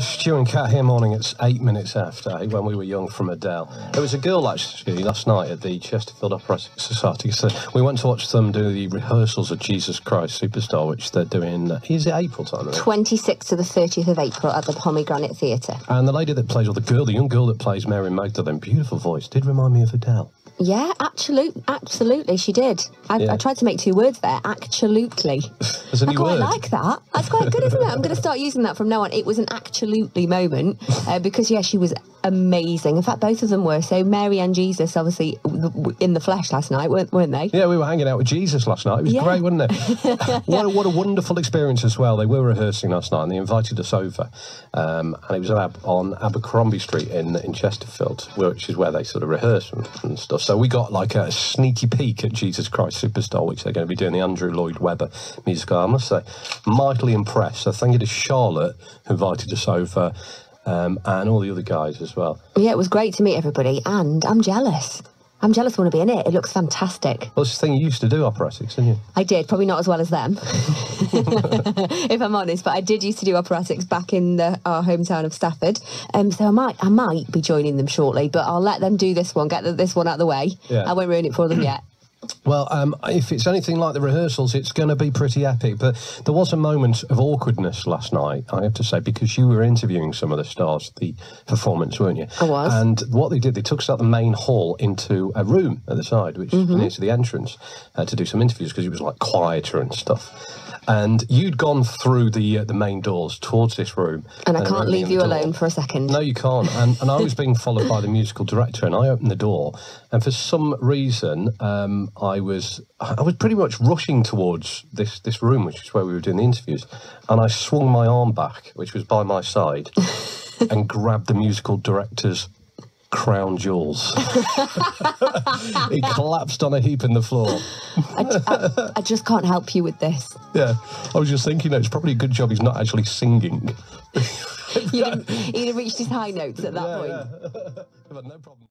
Stu and Cat here morning. It's eight minutes after eight when we were young from Adele. There was a girl actually last night at the Chesterfield Operatic Society. So we went to watch them do the rehearsals of Jesus Christ Superstar, which they're doing. Uh, is it April time? 26th to the 30th of April at the Pomegranate Theatre. And the lady that plays, or the girl, the young girl that plays Mary Magdalene, beautiful voice, did remind me of Adele. Yeah, absolutely, absolutely, she did. I, Yeah. I tried to make two words there. Absolutely. A I quite word. like that. That's quite good, isn't it? I'm going to start using that from now on. It was an absolutely moment uh, because yeah, she was amazing. In fact, both of them were. So Mary and Jesus, obviously, in the flesh last night, weren't, weren't they? Yeah, we were hanging out with Jesus last night. It was Yeah. great, wasn't it? what, a, what a wonderful experience as well. They were rehearsing last night and they invited us over. Um, and it was on Abercrombie Street in, in Chesterfield, which is where they sort of rehearse and, and stuff. So we got like a sneaky peek at Jesus Christ Superstar, which they're going to be doing the Andrew Lloyd Webber musical. I must say, mightily impressed. So thank you to Charlotte who invited us over um, and all the other guys as well. Yeah, it was great to meet everybody, and I'm jealous. I'm jealous I want to be in it. It looks fantastic. Well, it's the thing you used to do operatics, didn't you? I did, probably not as well as them, if I'm honest. But I did used to do operatics back in the, our hometown of Stafford, um, so I might, I might be joining them shortly. But I'll let them do this one, get the, this one out of the way. Yeah. I won't ruin it for them yet. Well, um, if it's anything like the rehearsals, it's going to be pretty epic. But there was a moment of awkwardness last night, I have to say, because you were interviewing some of the stars, the performance, weren't you? I was. And what they did, they took us out the main hall into a room at the side, which is Mm-hmm. near to the entrance, uh, to do some interviews because it was like quieter and stuff. And you'd gone through the uh, the main doors towards this room, And I can't leave you door. alone for a second. No, you can't. And, and I was being followed by the musical director, and I opened the door, and for some reason, um, I was I was pretty much rushing towards this this room, which is where we were doing the interviews, and I swung my arm back, which was by my side, and grabbed the musical director's crown jewels. he collapsed on a heap in the floor. I, I- I just can't help you with this. Yeah, I was just thinking, that it's probably a good job he's not actually singing. You'd have, he'd have reached his high notes at that point. But no problem.